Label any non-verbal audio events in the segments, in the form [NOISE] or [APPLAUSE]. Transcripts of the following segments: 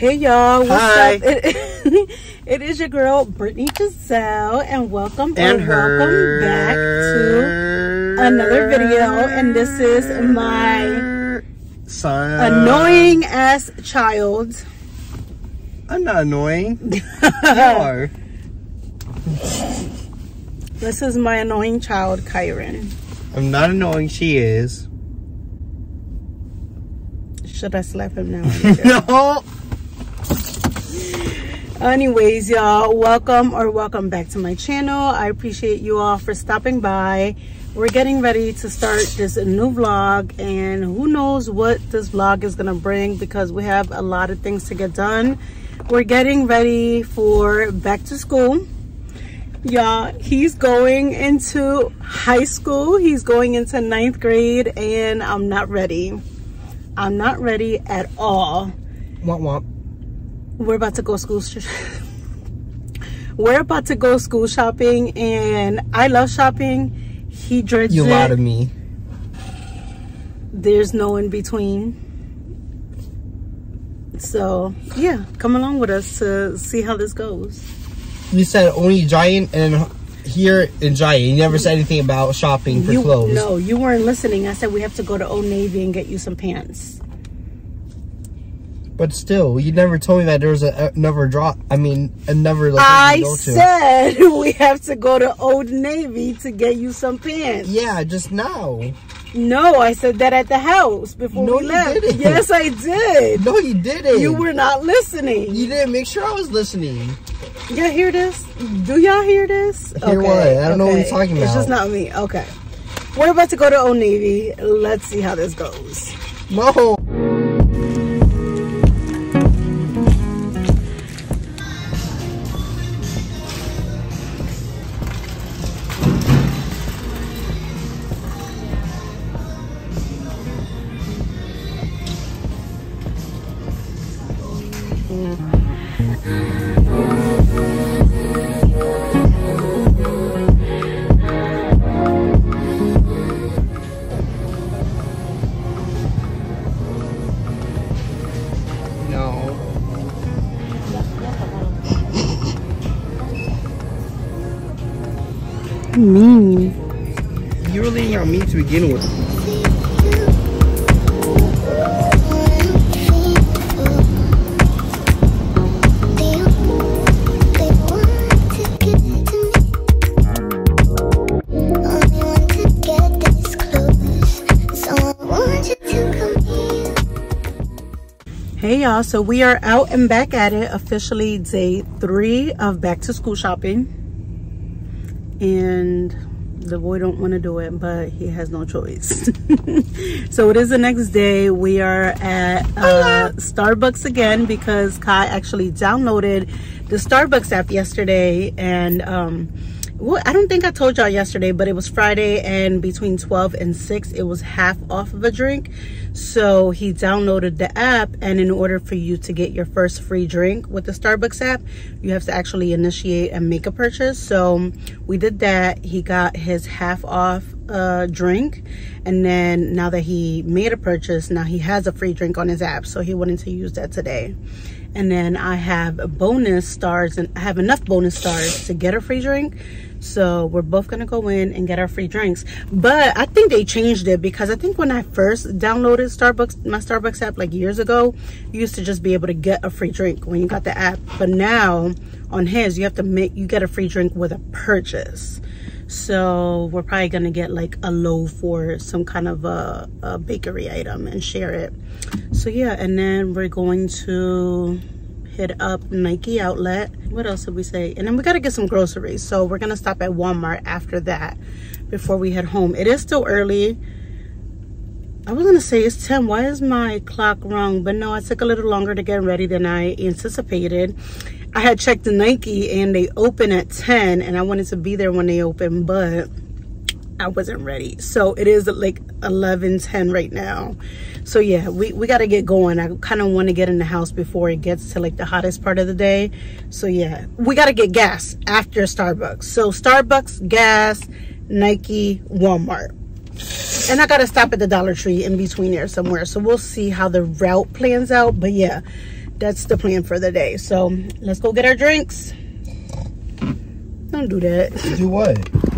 Hey y'all, what's Hi. up? It, [LAUGHS] it is your girl Brittney Giselle, and welcome and welcome back to another video. And this is my son. annoying ass child. I'm not annoying. [LAUGHS] you are. This is my annoying child, Kyron. I'm not annoying. She is. Should I slap him now? [LAUGHS] no. Anyways, y'all, welcome or welcome back to my channel. I appreciate you all for stopping by. We're getting ready to start this new vlog and who knows what this vlog is gonna bring because we have a lot of things to get done. We're getting ready for back to school. Y'all, he's going into high school. He's going into ninth grade and I'm not ready. I'm not ready at all Womp womp. We're about to go school we're about to go school shopping and i love shopping he dreads You it lied to me. there's no in between so yeah come along with us to see how this goes You said only giant and here in giant. You never said anything about shopping for you clothes. no you weren't listening i said we have to go to old navy and get you some pants But still, you never told me that there was a, another drop. I mean, another location i go to. said [LAUGHS] we have to go to old navy to get you some pants yeah, just now. no i said that at the house before No, we you left didn't. [LAUGHS] yes i did No, you didn't. You were not listening. You didn't make sure I was listening. Y'all hear this? Do y'all hear this? Hear what? I don't know what you're talking about. It's just not me. Okay. We're about to go to Old Navy. Let's see how this goes. No. Hey y'all, so we are out and back at it. Officially day three of back to school shopping. And the boy don't want to do it, but he has no choice. [LAUGHS] so it is the next day. We are at uh, Starbucks again because Kai actually downloaded the Starbucks app yesterday and um, well, I don't think I told y'all yesterday, but it was Friday and between 12 and 6, it was half off of a drink. So he downloaded the app and in order for you to get your first free drink with the Starbucks app, you have to actually initiate and make a purchase. So we did that. He got his half off uh, drink and then now that he made a purchase, now he has a free drink on his app. So he wanted to use that today and then I have bonus stars and I have enough bonus stars to get a free drink. So we're both gonna go in and get our free drinks. But I think they changed it because I think when I first downloaded Starbucks, my Starbucks app like years ago, you used to just be able to get a free drink when you got the app. But now on his, you have to make, you get a free drink with a purchase. So we're probably gonna get like a loaf or some kind of a, a bakery item and share it. So yeah, and then we're going to hit up Nike outlet. What else did we say? And then we gotta get some groceries. So we're gonna stop at Walmart after that before we head home. It is still early. I was gonna say it's 10. Why is my clock wrong? But no, it took a little longer to get ready than I anticipated. I had checked the Nike and they open at 10 and I wanted to be there when they open, but I wasn't ready. So it is like 11, 10 right now. So yeah, we, we got to get going. I kind of want to get in the house before it gets to like the hottest part of the day. So yeah, we got to get gas after Starbucks. So Starbucks, gas, Nike, Walmart. And I got to stop at the Dollar Tree in between there somewhere. So we'll see how the route plans out. But yeah, that's the plan for the day. So let's go get our drinks. Don't do that. Do what?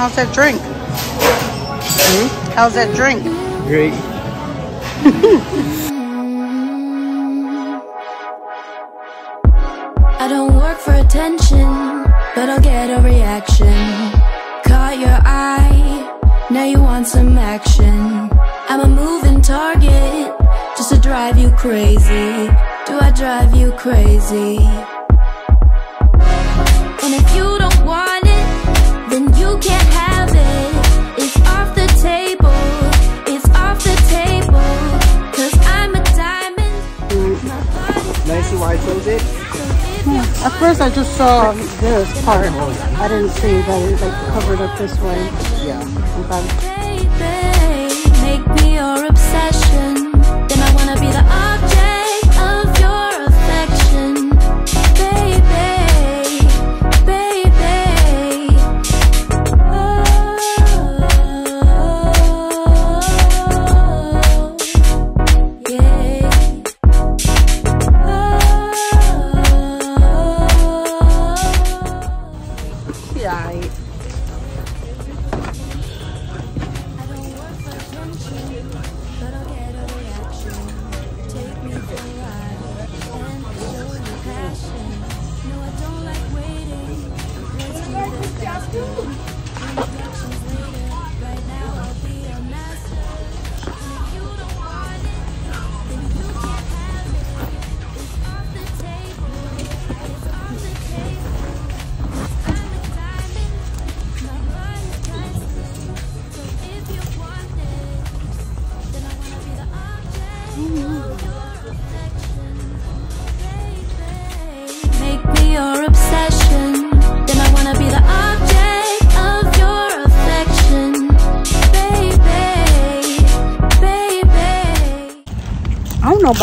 How's that drink? Hmm? How's that drink? Great. I don't work for attention, but I'll get a reaction. Caught your eye, now you want some action. I'm a moving target, just to drive you crazy. Do I drive you crazy? And if you don't want it, then you can't I chose it? Hmm, at first I just saw this part. I didn't see that it like covered up this way. Yeah.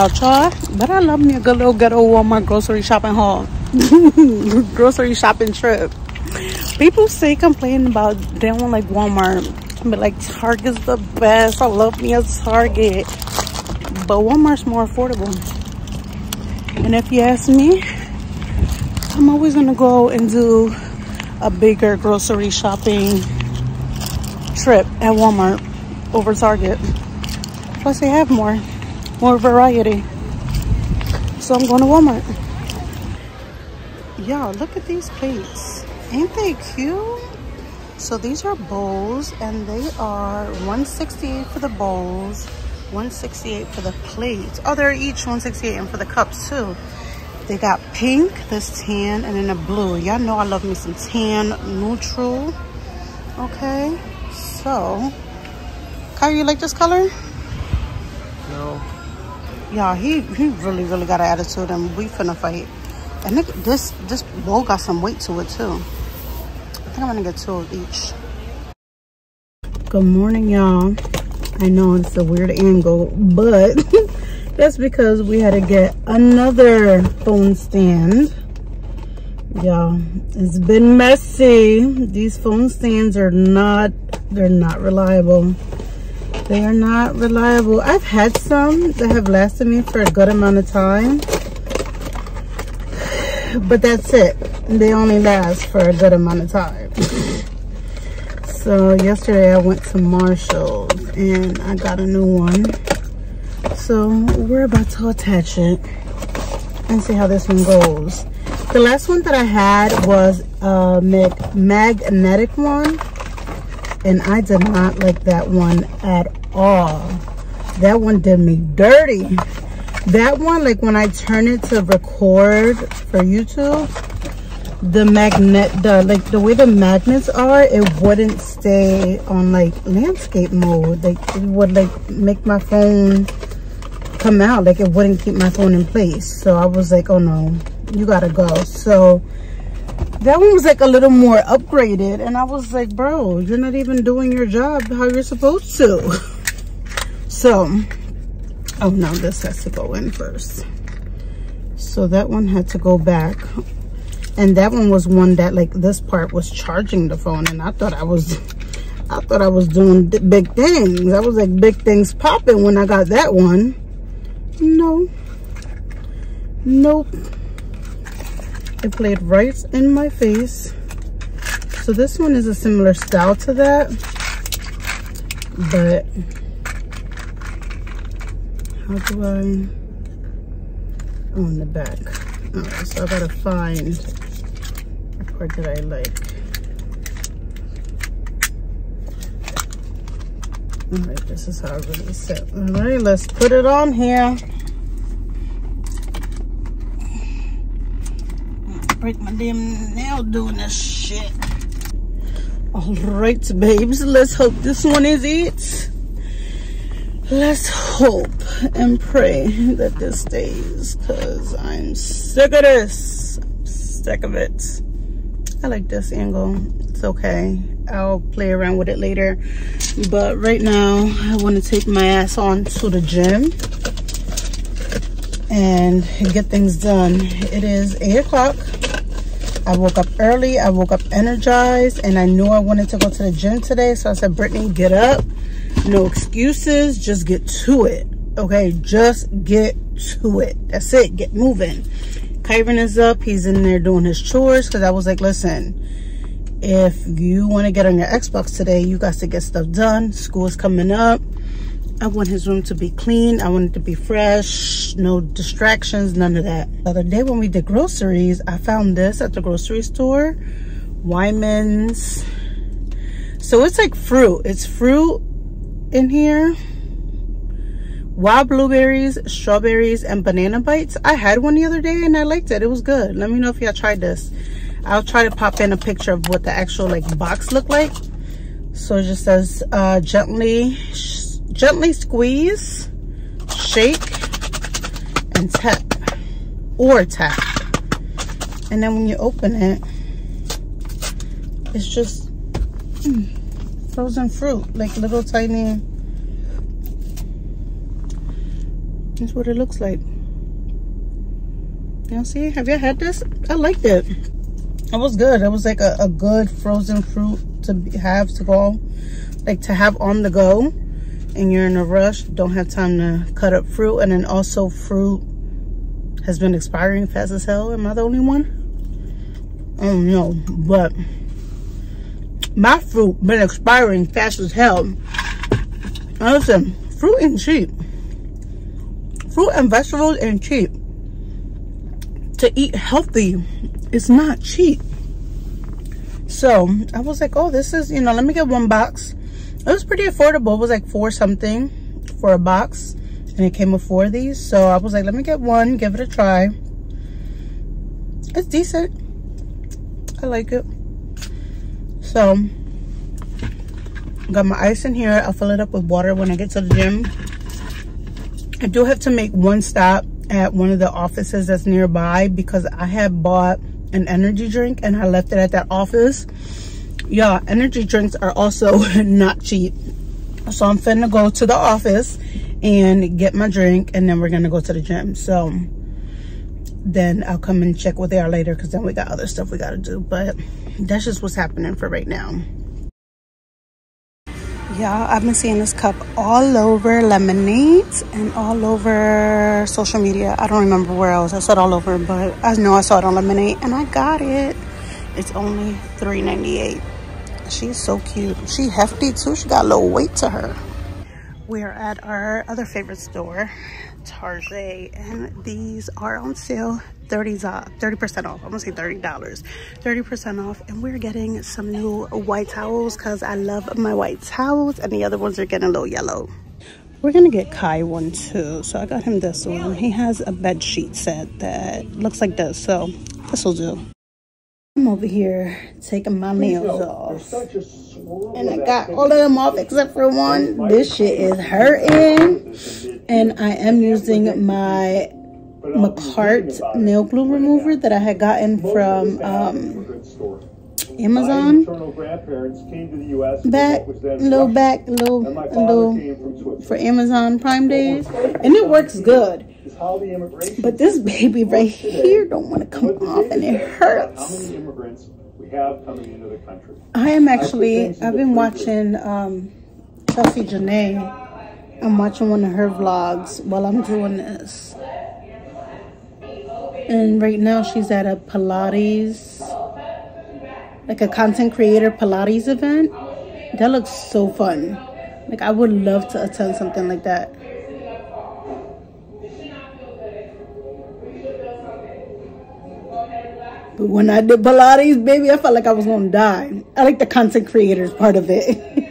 About y'all, but I love me a good little ghetto Walmart grocery shopping haul. [LAUGHS] grocery shopping trip. People say complain about they don't like Walmart. But like Target's the best. I love me a Target. But Walmart's more affordable. And if you ask me, I'm always gonna go and do a bigger grocery shopping trip at Walmart over Target. Plus they have more, more variety. So I'm going to Walmart. Y'all, look at these plates. Ain't they cute? So these are bowls and they are 168 for the bowls, 168 for the plates. Oh, they're each 168 and for the cups too. They got pink, this tan, and then a blue. Y'all know I love me some tan neutral. Okay, so, Kyle, you like this color? No. Yeah, he, he really, really got an attitude and we finna fight. And look, this, this bowl got some weight to it too. I think I'm gonna get two of each. Good morning, y'all. I know it's a weird angle, but [LAUGHS] that's because we had to get another phone stand. Y'all, it's been messy. These phone stands are not, they're not reliable. They are not reliable. I've had some that have lasted me for a good amount of time. But that's it. They only last for a good amount of time. so yesterday I went to Marshall's and I got a new one. So we're about to attach it and see how this one goes. The last one that I had was a mag magnetic one and I did not like that one at all. That one did me dirty. That one, like when I turn it to record for YouTube, the magnet, the like the way the magnets are, it wouldn't stay on like landscape mode. Like it would like make my phone come out, like it wouldn't keep my phone in place. So I was like, oh no, you gotta go. So that one was like a little more upgraded and I was like, bro, you're not even doing your job how you're supposed to. [LAUGHS] So, oh no, this has to go in first. So that one had to go back. And that one was one that like this part was charging the phone and I thought I was [LAUGHS] I thought I was doing big things. I was like big things popping when I got that one. No. Nope. It played right in my face. So this one is a similar style to that. But how do I oh, on the back? Alright, so I gotta find the part that I like. All right, this is how I really sit. All right, let's put it on here. Break my damn nail doing this shit. All right, babes, let's hope this one is it. Let's hope and pray that this stays because I'm sick of this. Sick of it. I like this angle. It's okay. I'll play around with it later. But right now, I want to take my ass on to the gym and get things done. It is 8 o'clock. I woke up early. I woke up energized and I knew I wanted to go to the gym today. So I said, Brittney, get up. No excuses. Just get to it. Okay, just get to it. That's it. Get moving. Kyron is up. He's in there doing his chores because I was like, listen, if you want to get on your Xbox today, you got to get stuff done. School's coming up. I want his room to be clean. I want it to be fresh. No distractions, none of that. The other day when we did groceries, I found this at the grocery store. Wyman's. So it's like fruit. It's fruit in here. Wild blueberries, strawberries, and banana bites. I had one the other day and I liked it. It was good. Let me know if y'all tried this. I'll try to pop in a picture of what the actual like box looked like. So it just says uh, gently, gently squeeze, shake, and tap, or tap. And then when you open it, it's just mm, frozen fruit, like little tiny. That's what it looks like. Y'all see? Have you had this? I liked it it was good it was like a, a good frozen fruit to have to go like to have on the go and you're in a rush don't have time to cut up fruit. And then also fruit has been expiring fast as hell. Am i the only one? I don't know but my fruit been expiring fast as hell. Listen fruit ain't cheap. Fruit and vegetables ain't cheap. To eat healthy it's not cheap. So i was like oh this is you know let me get one box it was pretty affordable. It was like four something for a box and it came with four of these. So i was like let me get one. Give it a try. It's decent. I like it. So got my ice in here. I'll fill it up with water when i get to the gym. I do have to make one stop at one of the offices that's nearby because i had bought an energy drink and I left it at that office. Yeah, energy drinks are also [LAUGHS] not cheap. So I'm finna go to the office and get my drink and then we're gonna go to the gym. So then I'll come and check what they are later because then we got other stuff we gotta do. But that's just what's happening for right now. Yeah, I've been seeing this cup all over lemonade and all over social media. I don't remember where else. I saw it all over, but I know I saw it on lemonade and I got it. It's only $3.98. She's so cute. She hefty too. She got a little weight to her. We're at our other favorite store, Target, and these are on sale 30 30% off. I'm gonna say $30. 30% off. And we're getting some new white towels because I love my white towels and the other ones are getting a little yellow. We're gonna get Kai one too. So I got him this one. He has a bed sheet set that looks like this. So this will do. I'm over here taking my nails off. And I got all of them off except for one. This shit is hurting. And I am using my Makartt nail glue remover that I had gotten from um, Amazon. Back, little back, little, little for Amazon Prime Days, and it works good. But this baby right here don't want to come off, and it hurts. The immigrants we have coming into the country. I am actually, I've been watching um, Chelsea Janae. I'm watching one of her vlogs while I'm doing this. And right now she's at a Pilates, like a content creator Pilates event. That looks so fun. Like I would love to attend something like that. But when I did Pilates, baby, I felt like I was gonna die. I like the content creators part of it. [LAUGHS]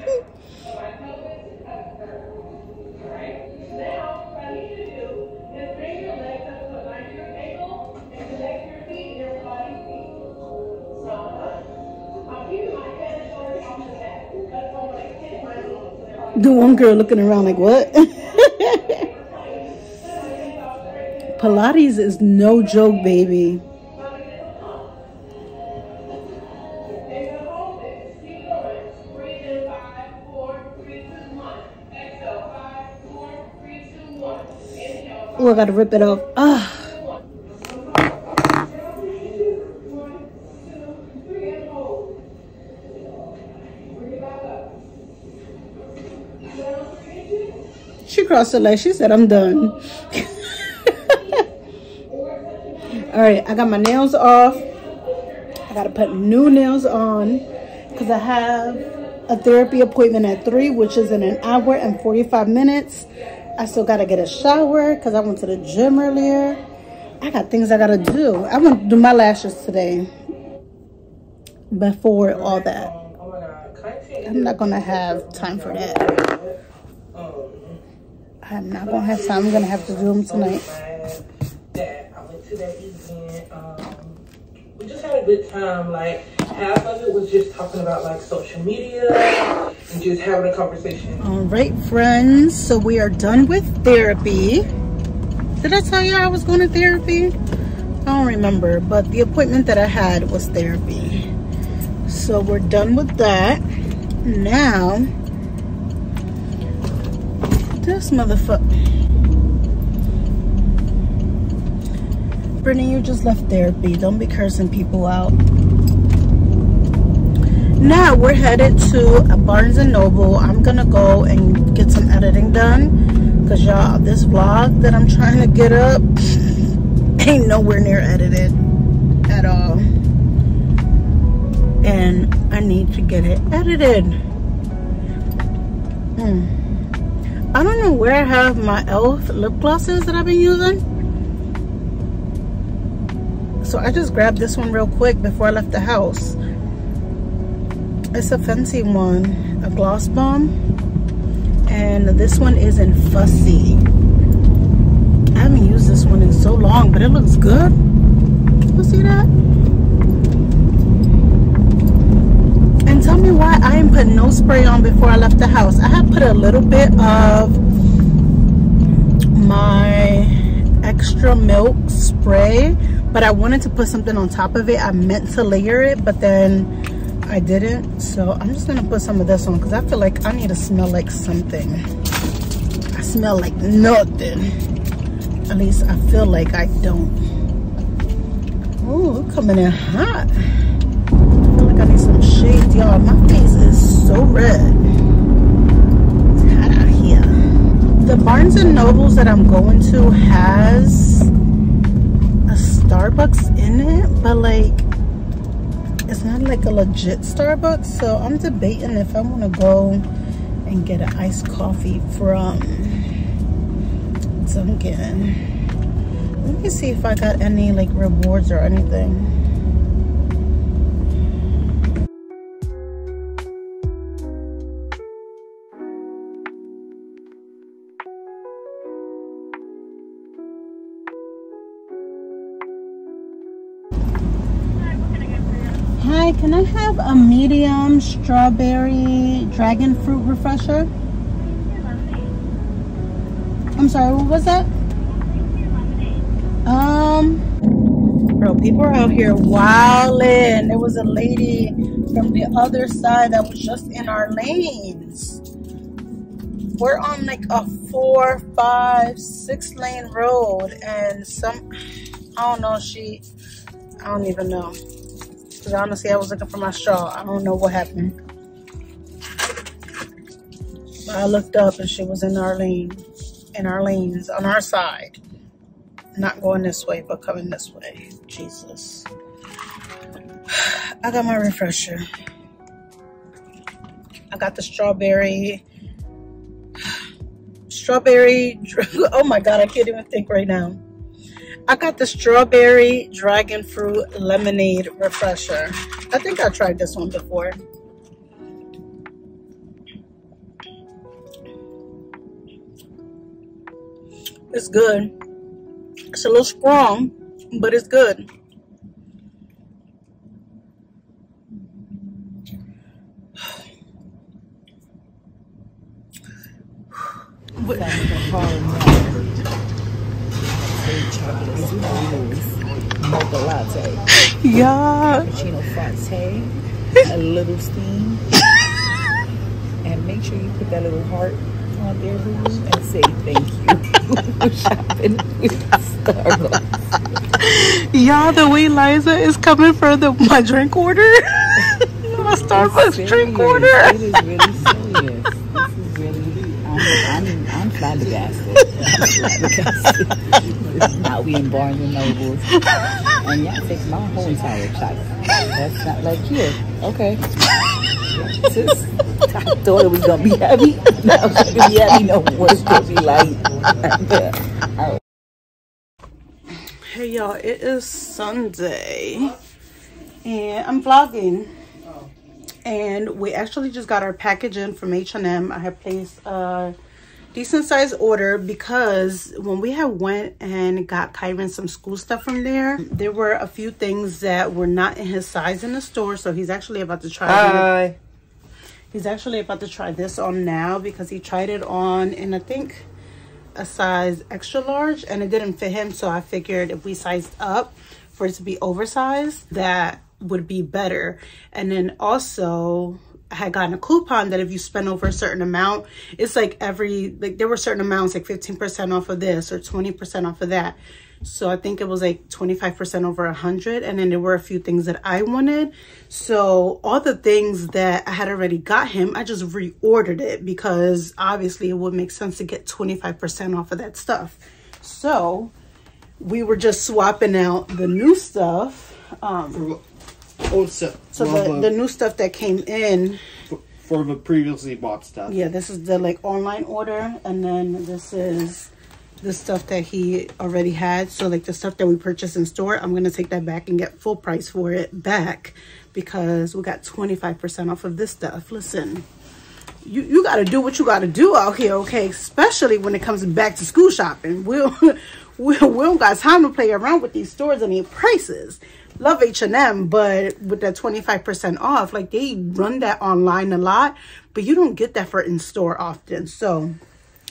the one girl looking around like, what? [LAUGHS] Pilates is no joke, baby. Oh, I gotta rip it off. Ah. She crossed the leg. She said, I'm done. [LAUGHS] All right, I got my nails off. I got to put new nails on because I have a therapy appointment at 3, which is in an hour and 45 minutes. I still got to get a shower because I went to the gym earlier. I got things I got to do. I want to do my lashes today before all that. I'm not to have time for that. I'm not to have time. I'm to have to do them tonight. That I went to that event. Um, we just had a good time. Like half of it was just talking about like social media and just having a conversation. All right, friends. So we are done with therapy. Did I tell you I was going to therapy? I don't remember, but the appointment that I had was therapy. So we're done with that. Now, this motherfucker. Brittney, you just left therapy. Don't be cursing people out. Now we're headed to Barnes and Noble. I'm gonna go and get some editing done. Cause y'all, this vlog that I'm trying to get up [SNIFFS] ain't nowhere near edited at all. And I need to get it edited. Hmm. I don't know where I have my e.l.f. lip glosses that I've been using. So I just grabbed this one real quick before I left the house. It's a fancy one, a gloss bomb. And this one is in Fussy. I haven't used this one in so long, but it looks good. You see that? And tell me why I ain't put no spray on before I left the house. I have put a little bit of my extra milk spray but I wanted to put something on top of it. I meant to layer it, but then I didn't. So I'm just gonna put some of this on because I feel like I need to smell like something. I smell like nothing. At least I feel like I don't. Oh, coming in hot. I feel like I need some shade, y'all. My face is so red. It's hot out here. The Barnes and Nobles that I'm going to has Starbucks in it, but like it's not like a legit Starbucks. So I'm debating if I want to go and get an iced coffee from Dunkin'. Let me see if I got any like rewards or anything. Hi, can I have a medium strawberry dragon fruit refresher? I'm sorry, what was that? Um, bro, people are out here wilding. There was a lady from the other side that was just in our lanes. We're on like a four, five, six lane road, and some, I don't know, she, I don't even know. Because honestly, I was looking for my straw. I don't know what happened. I looked up and she was in Arlene, in our lanes, on our side. Not going this way, but coming this way. Jesus. I got my refresher. I got the strawberry. Strawberry. [LAUGHS] Oh my God, I can't even think right now. I got the strawberry dragon fruit lemonade refresher. I think I tried this one before. It's good. It's a little strong, but it's good. [SIGHS] [LAUGHS] mocha latte, Yeah. cappuccino frappe, a little steam, and make sure you put that little heart on there, boo, and say thank you for shopping with Starbucks. Y'all, the way Liza is coming for the my drink order. [LAUGHS] my Starbucks drink order. It is really serious. This is really. I'm, I'm, I'm flabbergasted. I'm flabbergasted. Not we in Barnes and Nobles, and y'all take my whole entire child. That's not like here. Okay. I thought it was gonna be heavy. Now it's gonna be heavy no more. It's gonna be light. Hey y'all, it is Sunday and I'm vlogging. And we actually just got our package in from H&M. I have placed a decent sized order because when we had went and got Kyron some school stuff from there, there were a few things that were not in his size in the store. So he's actually about to try. Hi. He's actually about to try this on now because he tried it on in I think a size extra large and it didn't fit him. So I figured if we sized up for it to be oversized, that would be better. And then also had gotten a coupon that if you spend over a certain amount, it's like every, like there were certain amounts, like 15% off of this or 20% off of that. So I think it was like 25% over a hundred. And then there were a few things that I wanted. So all the things that I had already got him, I just reordered it because obviously it would make sense to get 25% off of that stuff. So we were just swapping out the new stuff. Um, Oh, so, the, the new stuff that came in, for, for the previously bought stuff. yeah, this is the like online order. And then this is the stuff that he already had. So like the stuff that we purchased in store, I'm going to take that back and get full price for it back because we got 25% off of this stuff. Listen, you, you got to do what you got to do out here, okay? Especially when it comes back to school shopping. [LAUGHS] We'll, we, we don't got time to play around with these stores and these prices. Love H&M, but with that 25% off, like they run that online a lot, but you don't get that for in-store often. So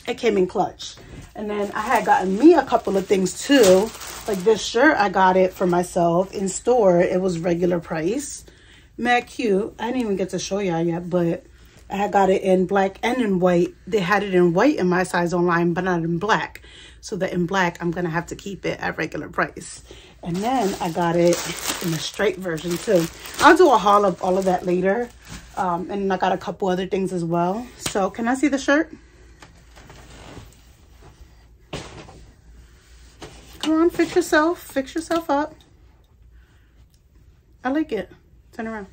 it came in clutch. And then I had gotten me a couple of things too. Like this shirt, I got it for myself in store. It was regular price. Mad cute. I didn't even get to show y'all yet, but I had got it in black and in white. They had it in white in my size online, but not in black. So that in black, I'm going to have to keep it at regular price. And then I got it in a straight version too. I'll do a haul of all of that later. Um, and I got a couple other things as well. So can I see the shirt? Come on, fix yourself. Fix yourself up. I like it. Turn around.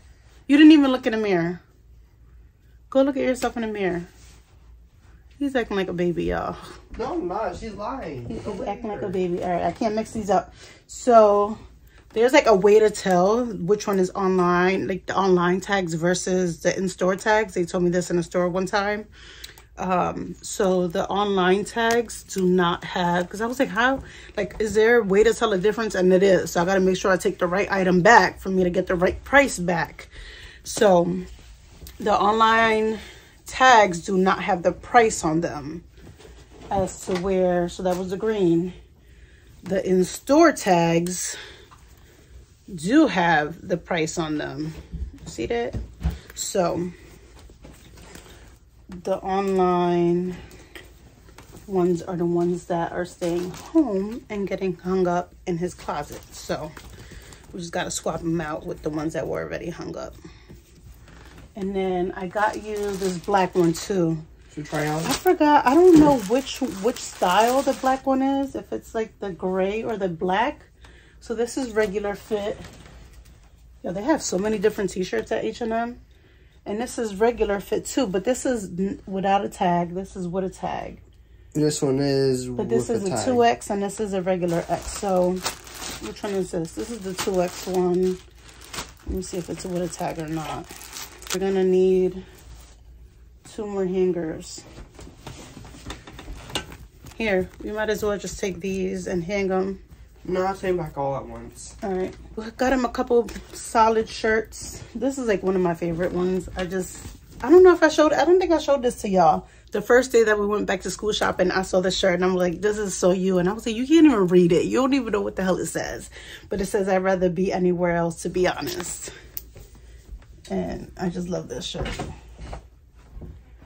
You didn't even look in the mirror. Go look at yourself in the mirror. He's acting like a baby, y'all. No, I'm not. She's lying. He's acting like a baby. All right, I can't mix these up. So there's like a way to tell which one is online, like the online tags versus the in-store tags. They told me this in a store one time. Um, so the online tags do not have, because I was like, how, like, is there a way to tell a difference? And it is. So I got to make sure I take the right item back for me to get the right price back. So the online tags do not have the price on them as to where, so that was the green. The in-store tags do have the price on them. See that? So the online ones are the ones that are staying home and getting hung up in his closet. So We just got to swap them out with the ones that were already hung up. And then I got you this black one too. To try on. I forgot. I don't know which which style the black one is. If it's like the gray or the black. So this is regular fit. Yeah, they have so many different t-shirts at H&M. And this is regular fit too. But this is without a tag. This is with a tag. This one is But this is a, a 2X and this is a regular X. So which one is this? This is the 2X one. Let me see if it's with a tag or not. We're going to need two more hangers. Here, we might as well just take these and hang them. No, I'll take back all at once. All right. We Got him a couple solid shirts. This is like one of my favorite ones. I just, I don't know if I showed, I don't think I showed this to y'all. The first day that we went back to school shopping, I saw the shirt and I'm like, this is so you. And I was like, you can't even read it. You don't even know what the hell it says. But it says, I'd rather be anywhere else, to be honest. And I just love this shirt.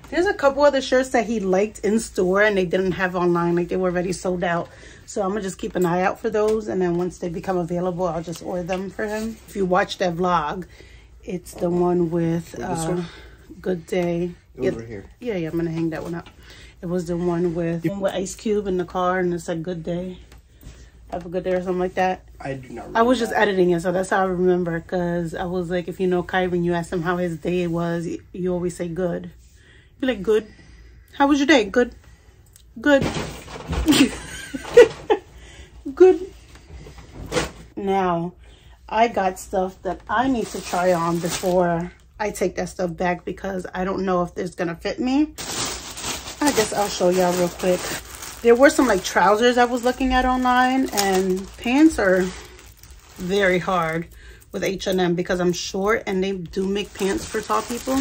There's a couple other shirts that he liked in store and they didn't have online. Like they were already sold out. So I'm going to just keep an eye out for those. And then once they become available, I'll just order them for him. If you watch that vlog, it's the one with uh, one? Good Day. Over yeah, here. Yeah, yeah, I'm going to hang that one up. It was the one with, with Ice Cube in the car and it said Good Day. Have a good day or something like that. I do not I was just that. editing it, so that's how I remember. Because I was like, if you know Kyron, you ask him how his day was, you always say good. You're like, good. How was your day? Good. Good. [LAUGHS] good. Now, I got stuff that I need to try on before I take that stuff back because I don't know if it's going to fit me. I guess I'll show y'all real quick. There were some like trousers I was looking at online and pants are very hard with H&M because I'm short and they do make pants for tall people.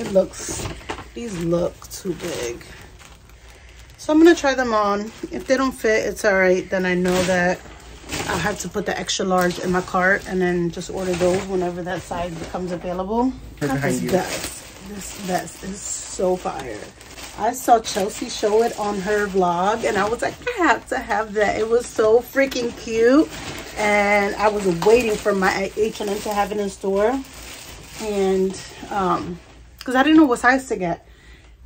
It looks, these look too big. So I'm going to try them on. If they don't fit, it's all right. Then I know that I'll have to put the extra large in my cart and then just order those whenever that size becomes available. this vest. This vest is so fire. I saw Chelsea show it on her vlog and I was like, I have to have that. It was so freaking cute. And I was waiting for my H&M to have it in store. And um, because I didn't know what size to get.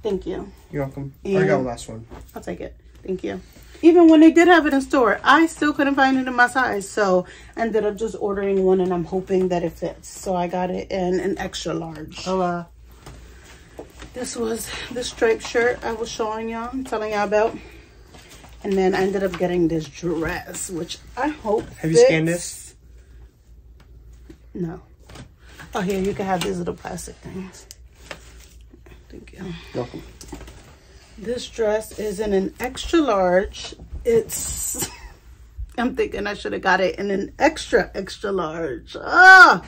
Thank you. You're welcome. And I got the last one. I'll take it. Thank you. Even when they did have it in store, I still couldn't find it in my size. So I ended up just ordering one and I'm hoping that it fits. So I got it in an extra large. Oh, uh, this was the striped shirt I was showing y'all, telling y'all about. And then I ended up getting this dress, which I hope Have fits. you scanned this? No. Oh, here, you can have these little plastic things. Thank you. Welcome. This dress is in an extra large. It's, [LAUGHS] I'm thinking I should have got it in an extra, extra large. Ah!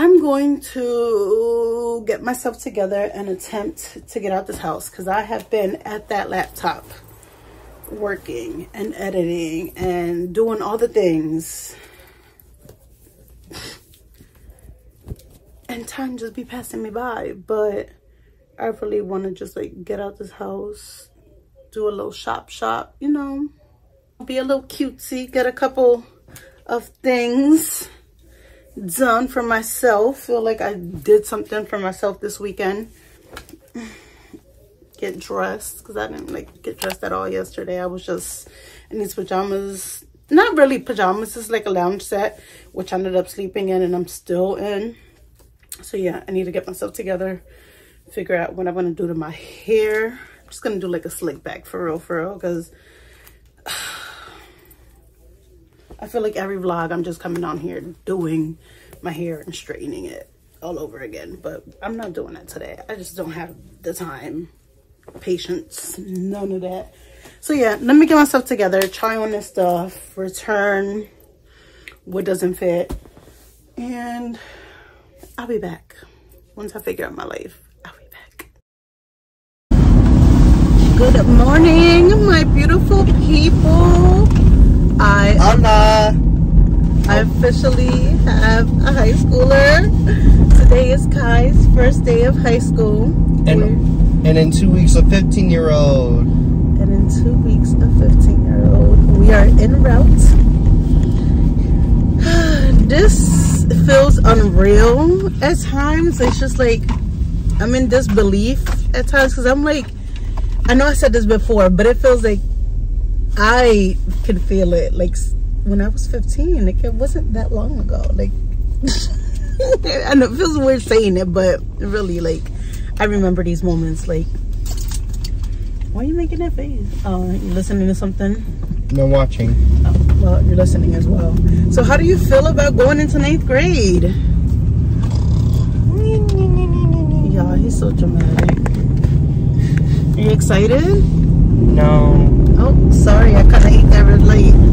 I'm going to get myself together and attempt to get out this house because I have been at that laptop working and editing and doing all the things. And time just be passing me by, but I really want to just like get out this house, do a little shop shop, you know, be a little cutesy, get a couple of things done for myself. Feel like I did something for myself this weekend. [SIGHS] Get dressed because I didn't like get dressed at all yesterday. I was just in these pajamas. Not really pajamas. It's like a lounge set, which I ended up sleeping in and I'm still in. So yeah, I need to get myself together figure out what I'm going to do to my hair. I'm just going to do like a slick back for real, for real, because I feel like every vlog I'm just coming on here doing my hair and straightening it all over again. But I'm not doing that today. I just don't have the time, patience, none of that. So yeah, let me get myself together, try on this stuff, return what doesn't fit, and I'll be back once I figure out my life. I'll be back. Good morning, my beautiful people. I Hola. I officially have a high schooler. Today is Kai's first day of high school. And, and in two weeks, a 15 year old. And in two weeks, a 15 year old. We are en route. [SIGHS] This feels unreal at times. It's just like I'm in disbelief at times because I'm like, I know I said this before, but it feels like I can feel it. Like when I was 15, like it wasn't that long ago. Like, [LAUGHS] I know it feels weird saying it, but really, like, I remember these moments. Like, why are you making that face? Oh, you listening to something? No watching. Oh, well, you're listening as well. So, how do you feel about going into ninth grade? Yeah, he's so dramatic. Are you excited? No. Oh, sorry, I kind of ate that red light.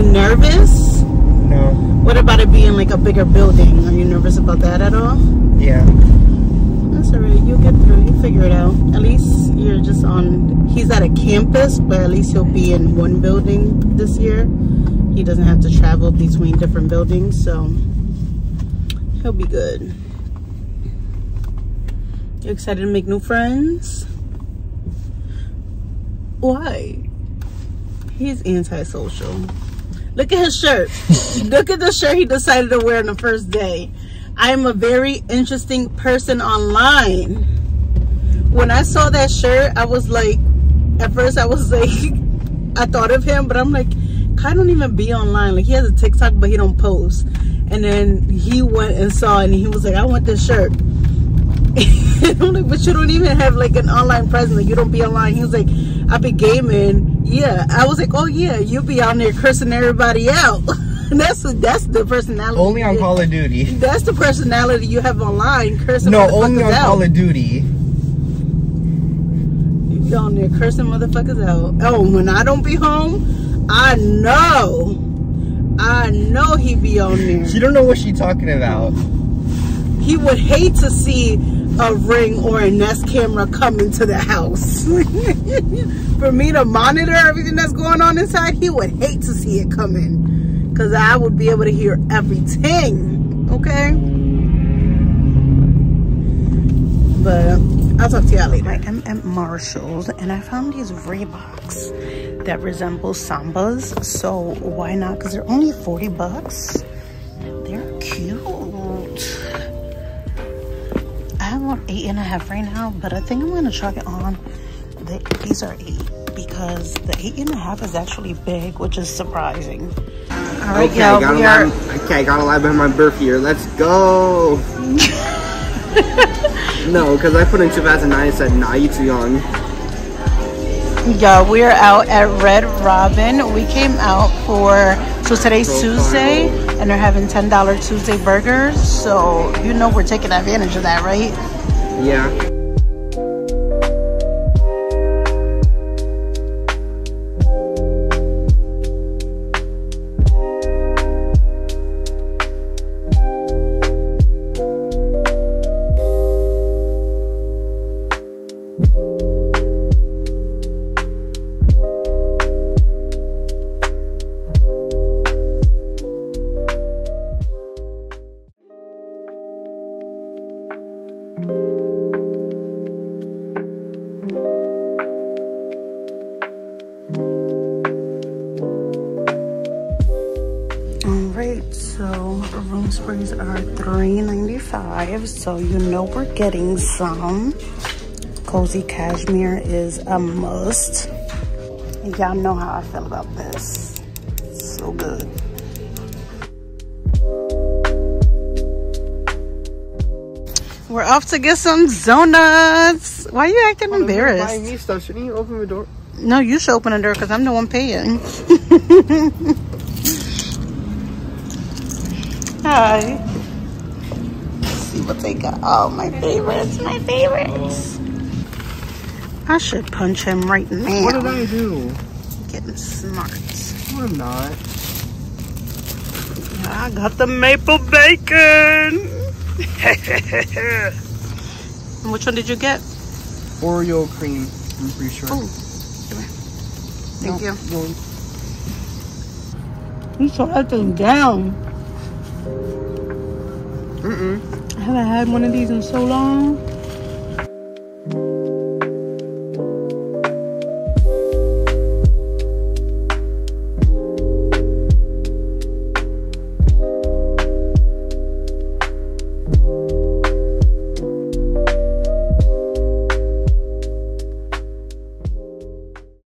You nervous? No. What about it being like a bigger building? Are you nervous about that at all? Yeah. That's alright. You'll get through. You figure it out. At least you're just on. He's at a campus, but at least he'll be in one building this year. He doesn't have to travel between different buildings, so he'll be good. You excited to make new friends? Why? He's antisocial. Look at his shirt. Look at the shirt he decided to wear on the first day. I am a very interesting person online. When I saw that shirt, I was like, at first I was [LAUGHS] like, I thought of him, but I'm like, I don't even be online. Like he has a TikTok, but he don't post. And then he went and saw and he was like, I want this shirt. [LAUGHS] I'm like, but you don't even have like an online presence. Like, you don't be online. He was like, I be gaming. Yeah. I was like, oh yeah, you be on there cursing everybody out. [LAUGHS] that's that's the personality. Only on Call of Duty. That's the personality you have online, cursing No, only on out. Call of Duty. You be on there cursing motherfuckers out. Oh, when I don't be home, I know. I know he be on [LAUGHS] there. She don't know what she talking about. He would hate to see a ring or a Nest camera come into the house. [LAUGHS] For me to monitor everything that's going on inside, he would hate to see it come in. Because I would be able to hear everything. Okay? But I'll talk to y'all later. I am at Marshalls and I found these Reeboks that resemble Sambas. So why not? Because they're only 40 bucks. They're cute. Eight and a half right now, but I think I'm gonna try it on. The, these are eight because the eight and a half is actually big, which is surprising. All right, Okay, y'all, gotta we are. lie, okay, gotta lie about my birth year. Let's go. [LAUGHS] no, because I put in 2009 and said, nah, you too young. Yeah, we're out at Red Robin. We came out for so today's Profile. Tuesday, and they're having ten dollar Tuesday burgers. So you know we're taking advantage of that, right? Yeah. You know we're getting some. Cozy cashmere is a must. Y'all know how I feel about this. So good. We're off to get some donuts. Why are you acting embarrassed? Buy me stuff. Shouldn't you open the door? No, you should open the door because I'm the one paying. [LAUGHS] Hi. Let's see what they got. Oh, my favorites, my favorites. I should punch him right now. What did I do? Getting smart. No, I'm not. I got the maple bacon. [LAUGHS] Which one did you get? Oreo cream. I'm pretty sure. Oh, Thank you. No, You shut that thing down. Mm-mm. I haven't had one of these in so long.